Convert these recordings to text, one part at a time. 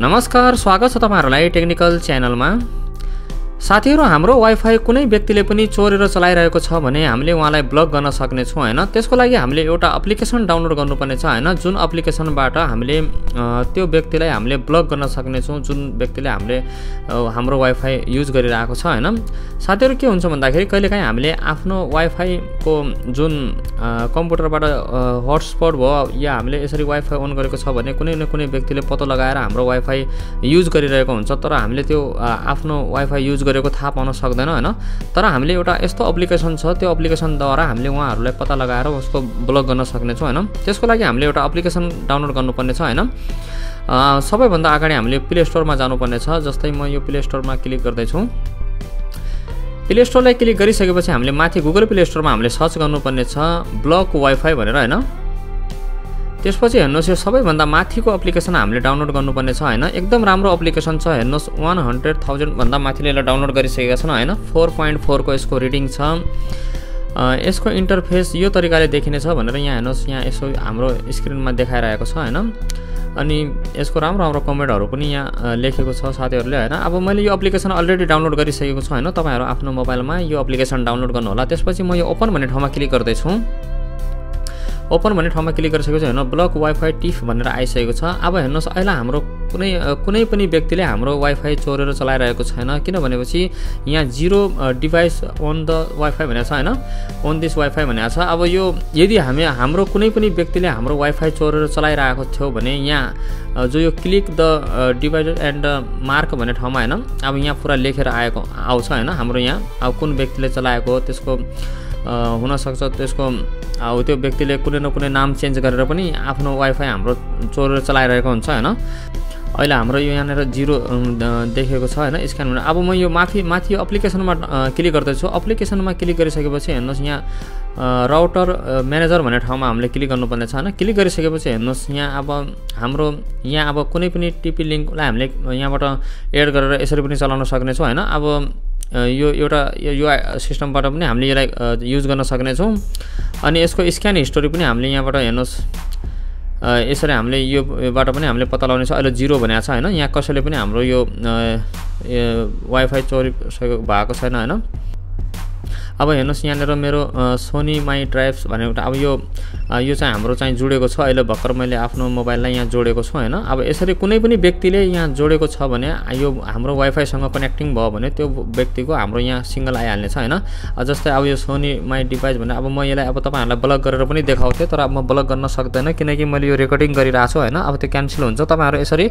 नमस्कार स्वागत छ तपाईँहरूलाई टेक्निकल च्यानलमा। साथीहरू हाम्रो वाइफाई कुनै व्यक्तिले पनि चोरेर चलाइरहेको छ भने हामीले उहाँलाई ब्लक गर्न सक्नेछौँ होइन? त्यसको लागि हामीले एउटा एप्लिकेसन डाउनलोड गर्नुपर्ने छ होइन? जुन एप्लिकेसनबाट हामीले त्यो व्यक्तिलाई हामीले ब्लक गर्न सक्नेछौँ जुन व्यक्तिले हामीले हाम्रो वाइफाई युज गरिरहेको छ होइन? साथीहरू के हुन्छ भन्दाखेरि कहिलेकाहीँ हामीले आफ्नो वाइफाईको जुन कम्प्युटरबाट हटस्पट भयो या हामीले यसरी वाइफाई अन गरेको छ भने कुनै न कुनै व्यक्तिले पत्तो लगाएर हाम्रो वाइफाई युज गरिरहेको हुन्छ तर हामीले त्यो आफ्नो वाइफाई युज गरेको थाहा पाउन सक्दैन होइन? तर हामीले एउटा यस्तो एप्लिकेसन छ त्यो एप्लिकेसनद्वारा हामीले उहाँहरूलाई पत्ता लगाएर उसको ब्लक गर्न सक्नेछौँ होइन? त्यसको लागि हामीले एउटा एप्लिकेसन डाउनलोड गर्नुपर्ने छ होइन सबैभन्दा अगाडि हामीले प्ले स्टोरमा जानुपर्ने छ जस्तै म यो प्ले स्टोरमा क्लिक गर्दैछु। प्ले स्टोरलाई क्लिक गरिसकेपछि हामीले माथि गुगल प्ले स्टोरमा हामीले सर्च गर्नुपर्ने छ ब्लक वाइफाई भनेर होइन? त्यसपछि हेर्नुहोस् यो सबैभन्दा माथिको एप्लिकेसन हामीले डाउनलोड गर्नुपर्ने छ होइन? एकदम राम्रो एप्लिकेसन छ हेर्नुहोस् वान हन्ड्रेड थाउजन्डभन्दा माथिले यसलाई डाउनलोड गरिसकेका छन् होइन? फोर पोइन्ट फोरको यसको रिडिङ छ। यसको इन्टरफेस यो तरिकाले देखिनेछ भनेर यहाँ हेर्नुहोस् यहाँ यसो हाम्रो स्क्रिनमा देखाइरहेको छ होइन? अनि यसको राम्रो राम्रो कमेन्टहरू पनि यहाँ लेखेको छ साथीहरूले होइन? अब मैले यो एप्लिकेसन अलरेडी डाउनलोड गरिसकेको छु होइन? तपाईँहरू आफ्नो मोबाइलमा यो एप्लिकेसन डाउनलोड गर्नुहोला। त्यसपछि म यो ओपन भन्ने ठाउँमा क्लिक गर्दैछु। ओपन भन्ने ठाउँमा क्लिक गरिसकेको छ हेर्नु ब्लक वाइफाई टिफ भनेर आइसकेको छ। अब हेर्नुहोस् अहिले हाम्रो कुनै कुनै पनि व्यक्तिले हाम्रो वाइफाई चोरेर चलाइरहेको छैन। किन भनेपछि यहाँ zero device on the WiFi भनेको छ होइन? अन दिस वाइफाई भनेको छ। अब यो यदि हामी हाम्रो कुनै पनि व्यक्तिले हाम्रो वाइफाई चोरेर चलाइरहेको थियो भने यहाँ जो यो click the device and mark भन्ने ठाउँमा होइन? अब यहाँ पुरा लेखेर आएको आउँछ होइन? हाम्रो यहाँ। अब कुन व्यक्तिले चलाएको त्यसको हुनसक्छ त्यसको त्यो व्यक्तिले कुनै न कुनै नाम चेन्ज गरेर पनि आफ्नो वाइफाई हाम्रो चोरेर चलाइरहेको हुन्छ होइन? अहिले हाम्रो यो यहाँनिर जिरो देखेको छ होइन स्क्यान भनेर अब म यो माथि माथि एप्लिकेसनमा क्लिक गर्दैछु। एप्लिकेसनमा क्लिक गरिसकेपछि हेर्नुहोस् यहाँ राउटर म्यानेजर भन्ने ठाउँमा हामीले क्लिक गर्नुपर्ने छ होइन? क्लिक गरिसकेपछि हेर्नुहोस् यहाँ अब हाम्रो यहाँ अब कुनै पनि टिपी लिङ्कलाई हामीले यहाँबाट एड गरेर यसरी पनि चलाउन सक्नेछौँ होइन? अब यो एउटा यो सिस्टमबाट पनि हामीले यसलाई युज गर्न सक्नेछौँ। अनि यसको स्क्यान हिस्टोरी पनि हामीले यहाँबाट हेर्नुहोस्। यसरी हामीले योबाट पनि हामीले पत्ता लगाउने छ। अहिले जिरो भनेको छ होइन? यहाँ कसैले पनि हाम्रो यो वाइफाई चोरी भएको छैन होइन? अब हेर्नुहोस् यहाँनिर मेरो सोनी माई ड्राइभ्स भन्ने एउटा अब यो यो चाहिँ हाम्रो चाहिँ जोडेको छ। अहिले भर्खर मैले आफ्नो मोबाइललाई यहाँ जोडेको छु होइन? अब यसरी कुनै पनि व्यक्तिले यहाँ जोडेको छ भने यो हाम्रो वाइफाईसँग कनेक्टिङ भयो भने त्यो व्यक्तिको हाम्रो यहाँ सिङ्गल आइहाल्नेछ होइन? जस्तै अब यो सोनी माई डिभाइस भने अब म यसलाई अब तपाईँहरूलाई ब्लक गरेर पनि देखाउँथेँ तर अब म ब्लक गर्न सक्दैन किनकि मैले यो रेकर्डिङ गरिरहेको छु होइन? अब त्यो क्यान्सल हुन्छ। तपाईँहरू यसरी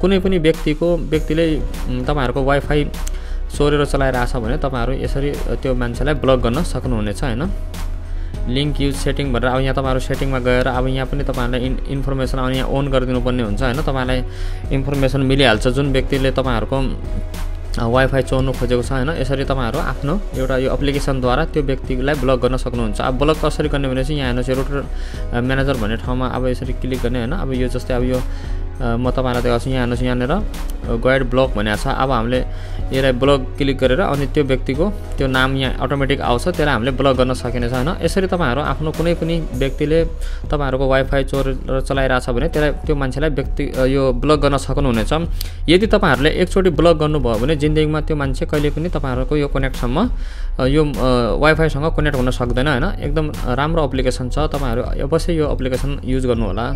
कुनै पनि व्यक्तिको व्यक्तिले तपाईँहरूको वाइफाई चोरेर चलाइरहेछ भने तपाईँहरू यसरी त्यो मान्छेलाई ब्लक गर्न सक्नुहुनेछ होइन? लिङ्क युज सेटिङ भनेर अब यहाँ तपाईँहरू सेटिङमा गएर अब यहाँ पनि तपाईँहरूलाई इन इन्फर्मेसन अब यहाँ ओन गरिदिनु पर्ने हुन्छ होइन? तपाईँलाई इन्फर्मेसन मिलिहाल्छ जुन व्यक्तिले तपाईँहरूको वाइफाई चोर्नु खोजेको छ होइन? यसरी तपाईँहरू आफ्नो एउटा यो एप्लिकेसनद्वारा त्यो व्यक्तिलाई ब्लक गर्न सक्नुहुन्छ। अब ब्लक कसरी गर्ने भने चाहिँ यहाँ हेर्नुहोस् रोटर म्यानेजर भन्ने ठाउँमा अब यसरी क्लिक गर्ने होइन? अब यो जस्तै अब यो म तपाईँलाई देखाउँछु यहाँ हेर्नुहोस् यहाँनिर गाइड ब्लक भनेको छ। अब हामीले यसलाई ब्लक क्लिक गरेर अनि त्यो व्यक्तिको त्यो नाम यहाँ अटोमेटिक आउँछ त्यसलाई हामीले ब्लक गर्न सकिनेछ होइन? यसरी तपाईँहरू आफ्नो कुनै पनि व्यक्तिले तपाईँहरूको वाइफाई चोरेर चलाइरहेछ भने त्यसलाई त्यो मान्छेलाई व्यक्ति यो ब्लक गर्न सक्नुहुनेछ। यदि तपाईँहरूले एकचोटि ब्लक गर्नुभयो भने जिन्दगीमा त्यो मान्छे कहिले पनि तपाईँहरूको यो कनेक्टसम्म यो वाइफाईसँग कनेक्ट हुन सक्दैन होइन? एकदम राम्रो एप्लिकेसन छ तपाईँहरू अवश्य यो एप्लिकेसन युज गर्नुहोला।